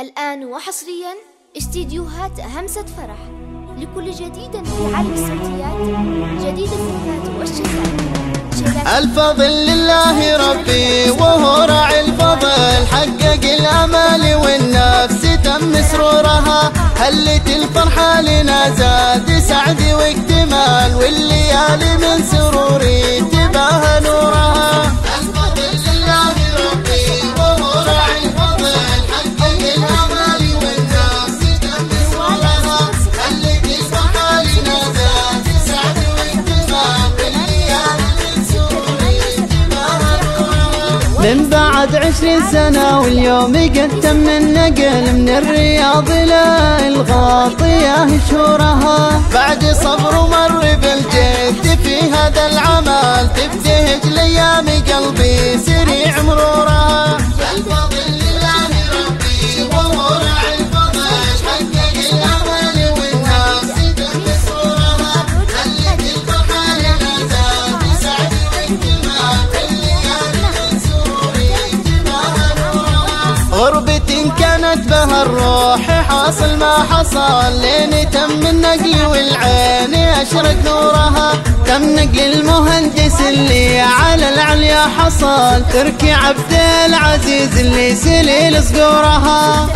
الآن وحصريا استديوهات همسة فرح. لكل جديد في عالم الصوتيات جديد الصفات والشتات الفضل لله ربي وهو راعي الفضل. حقق الأمال والنفس تم سرورها. هلت الفرحة لنا زاد سعد واكتمال. والليالي من سروري من بعد عشرين سنة واليوم قد تم النقل من الرياض إلى الغاطية شهورها بعد صبر ومر بالجد في هذا العمل تبتهج لأيام قلبي سريع مرورها الروح حاصل ما حصل لين تم النقل والعين أشرق نورها. تم نقل المهندس اللي على العليا حصل تركي عبد العزيز اللي سليل صقورها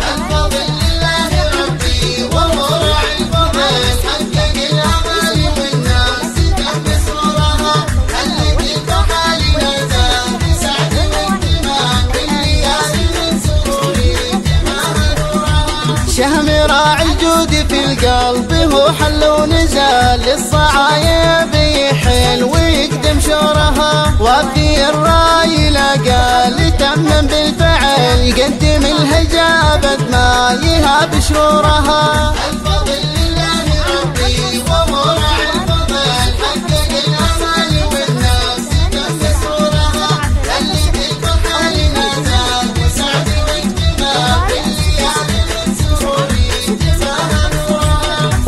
الجود في القلب هو حل ونزال للصعايب يحل ويقدم شورها. وفي الرأي لقى تمم بالفعل يقدم الهجابة ما يهاب شرورها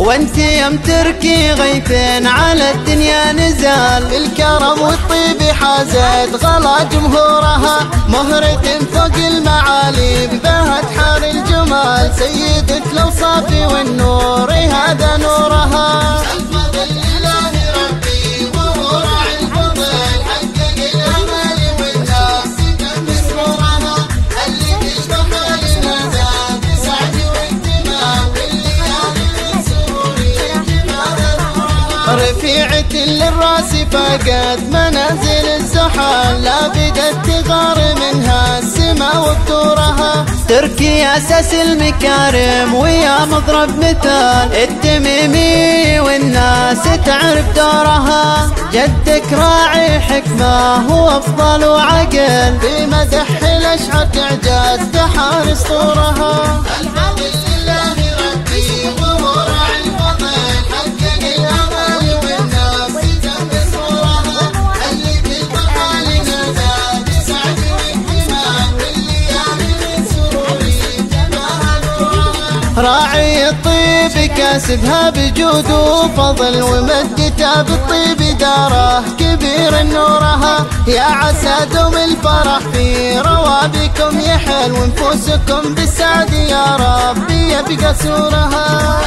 وانت يم تركي غيثين على الدنيا نزال. بالكرم والطيب حازت غلا جمهورها. مهرة فوق المعالي بهت حار الجمال. سيدة الأوصاف والنور هذا رفيعة للراس فقد منازل الزحل لا بدت تغار منها السما وبطورها تركي أساس المكارم ويا مضرب مثال. التميمي والناس تعرف دورها. جدك راعي حكمة هو أفضل وعقل. بمدح الاشعر تعجاز تحارس طورها. راعي الطيب كاسبها بجود وفضل ومدته بالطيب داره كبير نورها يا عسى دوم الفرح في روابكم يحل ونفوسكم بالسعد يا ربي يبقى سورها